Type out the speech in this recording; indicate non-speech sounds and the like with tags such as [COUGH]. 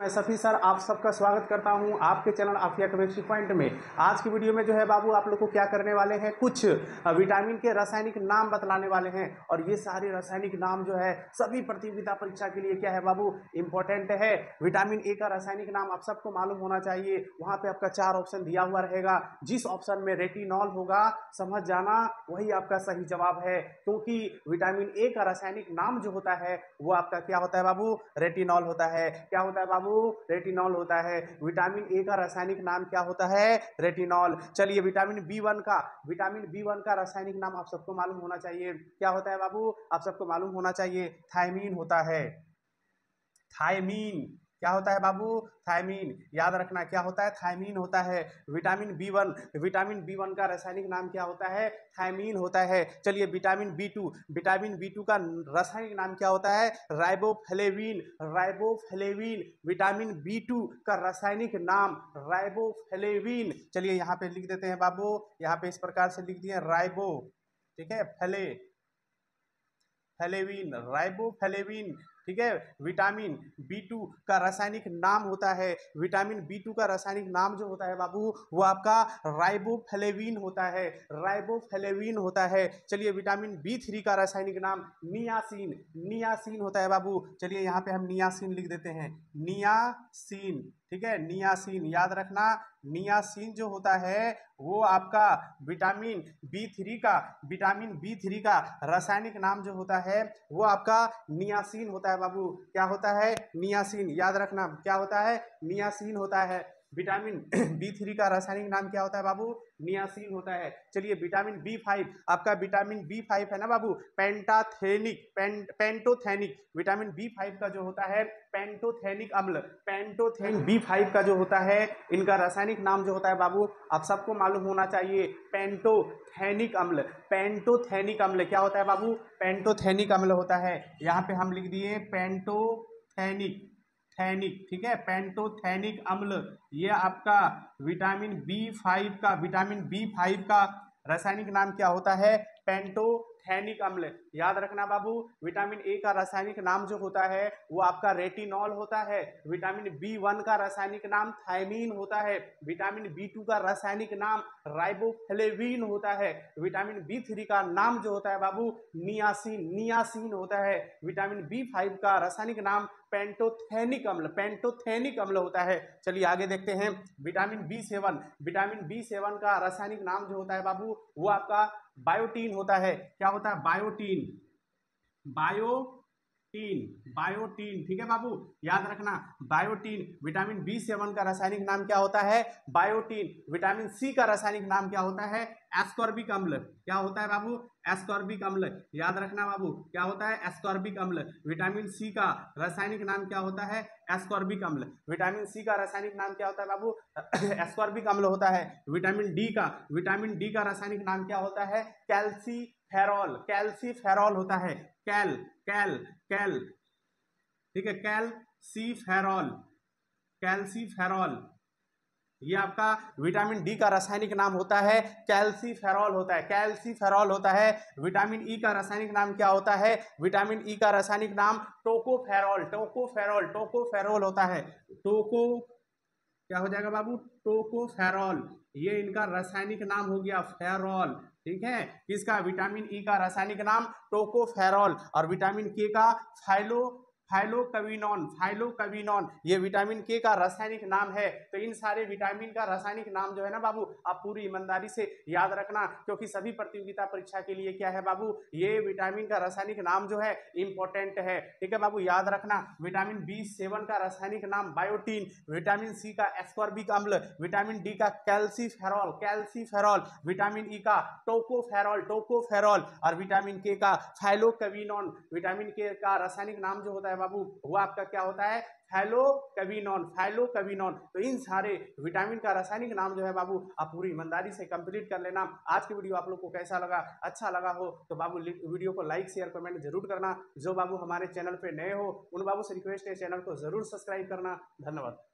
मैं सफी सर, आप सबका स्वागत करता हूँ आपके चैनल आफिया केमिस्ट्री पॉइंट में। आज की वीडियो में जो है बाबू, आप लोग को क्या करने वाले हैं? कुछ विटामिन के रासायनिक नाम बतलाने वाले हैं। और ये सारे रासायनिक नाम जो है, सभी प्रतियोगिता परीक्षा के लिए क्या है बाबू? इंपॉर्टेंट है। विटामिन ए का रासायनिक नाम आप सबको मालूम होना चाहिए। वहाँ पर आपका चार ऑप्शन दिया हुआ रहेगा। जिस ऑप्शन में रेटिनॉल होगा, समझ जाना, वही आपका सही जवाब है। क्योंकि विटामिन ए का रासायनिक नाम जो होता है, वो आपका क्या होता है बाबू? रेटिनॉल होता है। क्या होता है बाबू? बाबू रेटिनॉल होता है। विटामिन ए का रासायनिक नाम क्या होता है? रेटिनॉल चलिए विटामिन बी वन का विटामिन बी वन का रासायनिक नाम आप सबको मालूम होना चाहिए। क्या होता है बाबू? आप सबको मालूम होना चाहिए थायमीन होता है। थायमीन क्या होता है बाबू? थायमीन याद रखना, क्या होता है? थायमीन होता है। Vitamin B one vitamin B one का रासायनिक नाम क्या होता है? थायमीन होता है। चलिए vitamin B two vitamin B two का रासायनिक नाम क्या होता है? Riboflavin riboflavin vitamin B two का रासायनिक नाम राइबोफ्लेविन चलिए, यहाँ पे लिख देते हैं बाबू। यहाँ पे इस प्रकार से लिख दिए राइबो ठीक है? फले फेलेविन राइबोफ्लेविन ठीक है? विटामिन बी टू का रासायनिक नाम होता है। विटामिन बी टू का रासायनिक नाम जो होता है बाबू, वो आपका राइबोफेलेविन होता है। राइबोफेलेविन होता है। चलिए, विटामिन बी थ्री का रासायनिक नाम नियासिन। नियासिन होता है बाबू। चलिए, यहाँ पे हम नियासिन लिख देते हैं। नियासिन। ठीक है? नियासिन, याद रखना, नियासिन जो होता है, वो आपका विटामिन बी थ्री का, विटामिन बी थ्री का रासायनिक नाम जो होता है, वो आपका नियासिन होता है बाबू। क्या होता है? नियासिन, याद रखना, क्या होता है? नियासिन होता है। विटामिन बी थ्री का रासायनिक नाम क्या होता है बाबू? नियासिन होता है। चलिए, विटामिन बी फाइव, आपका विटामिन बी फाइव है ना बाबू? Pantothenic pent pantothenic. Vitamin B five का जो होता है, पेंटोथेनिक अम्ल। पेंटोथेन बी फाइव का जो होता है, इनका रासायनिक नाम जो होता है बाबू, आप सबको मालूम होना चाहिए, पेंटोथेनिक अम्ल। पेंटोथेनिक अम्ल क्या होता है बाबू? पेंटोथेनिक अम्ल होता है। यहाँ पे हम लिख दिए, पेंटोथेनिक। थैनिक ठीक है? पेंटोथैनिक अम्ल, ये आपका विटामिन बी फाइव का, विटामिन बी फाइव का रासायनिक नाम क्या होता है? पेंटो थैनिक अम्ल। याद रखना बाबू, विटामिन ए का रासायनिक नाम जो होता है, वो आपका रेटिनॉल होता है। विटामिन बी वन का रासायनिक नाम थायमीन होता है। विटामिन बी टू का रासायनिक नाम राइबोफ्लेविन होता है। विटामिन बी थ्री का नाम जो होता है बाबू, नियासिन नियासिन होता है। विटामिन बी फाइव का रासायनिक नाम पेंटोथेनिक अम्ल पेंटोथेनिक अम्ल होता है। चलिए आगे देखते हैं। Vitamin B seven, vitamin B seven का रासायनिक नाम जो होता है बाबू, वो आपका बायोटीन होता है। क्या होता है? बायोटीन बायोटीन बायोटीन ठीक है बाबू? याद रखना बायोटीन विटामिन बी सेवन का रासायनिक नाम क्या होता है? बायोटीन विटामिन सी का रासायनिक नाम क्या होता है? एस्कॉर्बिक अम्ल। क्या होता है बाबू? एस्कॉर्बिक अम्ल। याद रखना बाबू, क्या होता है? एस्कॉर्बिक अम्ल। विटामिन सी का रासायनिक नाम क्या होता है? एस्कॉर्बिक अम्ल। विटामिन सी का रासायनिक नाम क्या होता है बाबू? [COUGHS] एस्कॉर्बिक अम्ल होता है। विटामिन डी का विटामिन डी का रासायनिक नाम क्या होता है? कैल्सी फेरॉल कैल्सी फेरॉल होता है। कैल कैल कैल ठीक है कैल सी फेरॉल कैल्सी फेरॉल ये आपका विटामिन डी का रासायनिक नाम होता है कैल्सी फेरॉल होता है। कैल्सी फेरॉल होता है विटामिन ई e का रासायनिक नाम क्या होता है? विटामिन ई e का रासायनिक नाम टोको फेरोल टोको टोकोफेरॉल टोकोफेरॉल टोकोफेरॉल होता है। टोको क्या हो जाएगा बाबू? टोको टोकोफेरॉल ये इनका रासायनिक नाम हो गया फेरॉल ठीक है? किसका? विटामिन ई e का रासायनिक नाम टोकोफेरॉल। और विटामिन के का? फाइलो फाइलोकविनॉन फाइलोकविनॉन ये विटामिन के का रासायनिक नाम है। तो इन सारे विटामिन का रासायनिक नाम जो है ना बाबू, आप पूरी ईमानदारी से याद रखना, क्योंकि सभी प्रतियोगिता परीक्षा के लिए क्या है बाबू, ये विटामिन का रासायनिक नाम जो है इंपॉर्टेंट है। ठीक है बाबू, याद रखना, विटामिन बी सेवन का रासायनिक नाम बायोटीन, विटामिन सी का एस्कॉर्बिक अम्ल, विटामिन डी का कैल्सीफेरॉल कैल्सीफेरॉल विटामिन ई का टोकोफेरॉल टोकोफेरॉल और विटामिन के का फाइलोकविनॉन विटामिन के का रासायनिक नाम जो होता है है बाबू? वो आपका क्या होता है? फैलोकविनॉन फैलोकविनॉन तो इन सारे विटामिन का रासायनिक नाम जो है बाबू, आप पूरी ईमानदारी से कंप्लीट कर लेना। आज की वीडियो आप लोग को कैसा लगा? अच्छा लगा हो तो बाबू वीडियो को लाइक शेयर कमेंट ज़रूर करना। जो बाबू हमारे चैनल पर नए हो, उन बाबू से रिक्वेस्ट है चैनल को ज़रूर सब्सक्राइब करना। धन्यवाद।